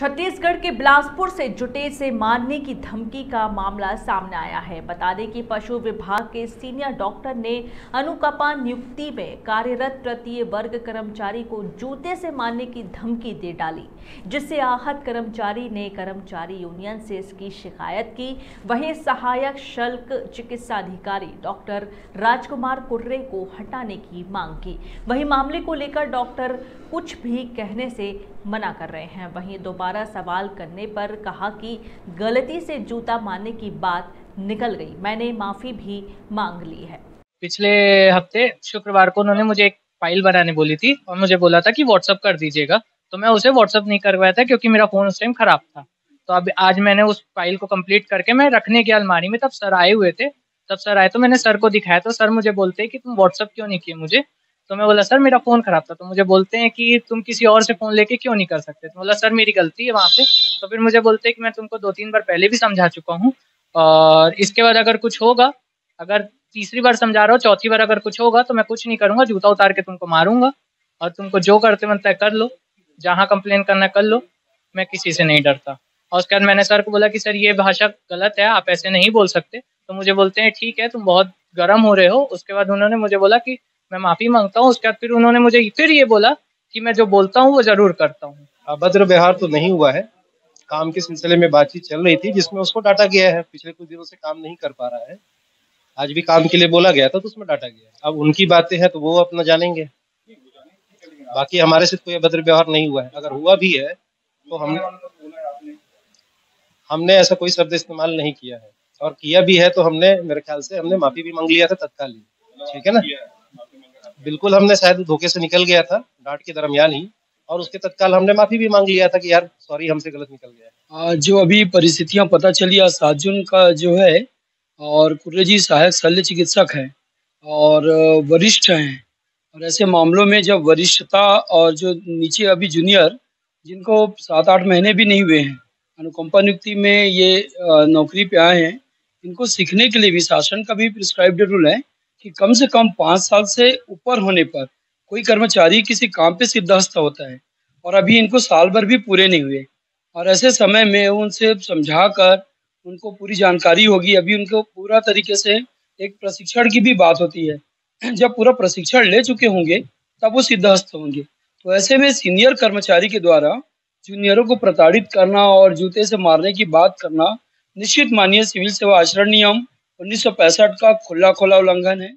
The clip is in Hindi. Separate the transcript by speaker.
Speaker 1: छत्तीसगढ़ के बिलासपुर से जुटे से मारने की धमकी का मामला सामने आया है। बता दें कि पशु विभाग के सीनियर डॉक्टर ने अनुकपा नियुक्ति में कार्यरत तृतीय वर्ग कर्मचारी को जूते से मारने की धमकी दे डाली, जिससे आहत कर्मचारी ने कर्मचारी यूनियन से इसकी शिकायत की। वहीं सहायक शुल्क चिकित्सा अधिकारी डॉक्टर राजकुमार कुर्रे को हटाने की मांग की। वहीं मामले को लेकर डॉक्टर कुछ भी कहने से मना कर रहे हैं। वहीं दोबारा सवाल करने पर कहा कि गलती से जूता मारने की बात निकल गई। मैंने माफ़ी भी मांग ली है।
Speaker 2: पिछले हफ़्ते, शुक्रवार को उन्होंने मुझे एक फ़ाइल बनाने बोली थी और मुझे बोला था कि व्हाट्सअप कर दीजिएगा। तो मैं उसे व्हाट्सअप नहीं करवाया था क्योंकि मेरा फ़ोन उस टाइम खराब था। तो अब आज मैंने उस फ़ाइल को कंप्लीट करके मैं रखने की अलमारी में, तब सर आए हुए थे। तब सर आए तो मैंने सर को दिखाया तो सर मुझे बोलते कि तुम व्हाट्सअप क्यों नहीं किए मुझे? तो मैं बोला, सर, मेरा फ़ोन ख़राब था। तो मुझे बोलते हैं कि, तुम किसी और से फ़ोन लेके क्यों नहीं कर सकते? तो बोला, सर, मेरी गलती है वहाँ पे। तो फिर मुझे बोलते हैं कि, मैं तुमको दो तीन बार पहले भी समझा चुका हूँ और इसके बाद अगर कुछ होगा, अगर तीसरी बार समझा रहा हो, चौथी बार अगर कुछ होगा तो मैं कुछ नहीं करूँगा, जूता उतार के तुमको मारूँगा और तुमको जो करते मन तय कर लो, जहाँ कंप्लेन करना कर लो, मैं किसी से नहीं डरता। और उसके बाद मैंने सर को बोला कि, सर, ये भाषा गलत है, आप ऐसे नहीं बोल सकते। तो मुझे बोलते हैं, ठीक है, तुम बहुत गर्म हो रहे हो। उसके बाद उन्होंने मुझे बोला कि मैं माफ़ी माँगता हूँ, उसके बाद फिर उन्होंने मुझे फिर ये बोला कि मैं जो बोलता हूँ, वो ज़रूर करता हूँ।
Speaker 3: अभद्र व्यवहार तो नहीं हुआ है। काम के सिलसिले में बातचीत चल रही थी, जिसमें उसको डाटा गया है। पिछले कुछ दिनों से काम नहीं कर पा रहा है। आज भी काम के लिए बोला गया था तो उसमें डाटा गया अब उनकी बातें हैं तो वो अपना जानेंगे। बाकी हमारे से कोई अभद्र व्यवहार नहीं हुआ है। अगर हुआ भी है तो हम हमने ऐसा कोई शब्द इस्तेमाल नहीं किया है। और किया भी है तो हमने मेरे ख्याल से हमने माफ़ी भी मांग लिया था तत्काल ही ठीक है ना? बिल्कुल हमने शायद धोखे से निकल गया था, डांट के दरमियान ही। और उसके तत्काल हमने माफ़ी भी मांग लिया था कि यार सॉरी हमसे गलत निकल गया।
Speaker 4: जो अभी परिस्थितियाँ पता चली, आज सात जून का जो है, और कुर्रे जी सहायक शल्य चिकित्सक हैं, और वरिष्ठ हैं। और ऐसे मामलों में जब वरिष्ठता और जो नीचे अभी जूनियर, जिनको सात आठ महीने भी नहीं हुए हैं, अनुकंपा नियुक्ति में ये नौकरी पे आए हैं, इनको सीखने के लिए भी शासन का भी प्रिस्क्राइब्ड रूल है कि कम से कम पाँच साल से ऊपर होने पर कोई कर्मचारी किसी काम पे सिद्धस्त होता है और अभी इनको साल भर भी पूरे नहीं हुए। और ऐसे समय में उनसे समझा कर उनको पूरी जानकारी होगी। अभी उनको पूरा तरीके से एक प्रशिक्षण की भी बात होती है। जब पूरा प्रशिक्षण ले चुके होंगे, तब वो सिद्धस्त होंगे। तो ऐसे में सीनियर कर्मचारी के द्वारा जूनियरों को प्रताड़ित करना और जूते से मारने की बात करना निश्चित मानिए सिविल सेवा आचरण नियम उन्नीस सौ पैंसठ का खुला खुला उल्लंघन है।